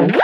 Oh.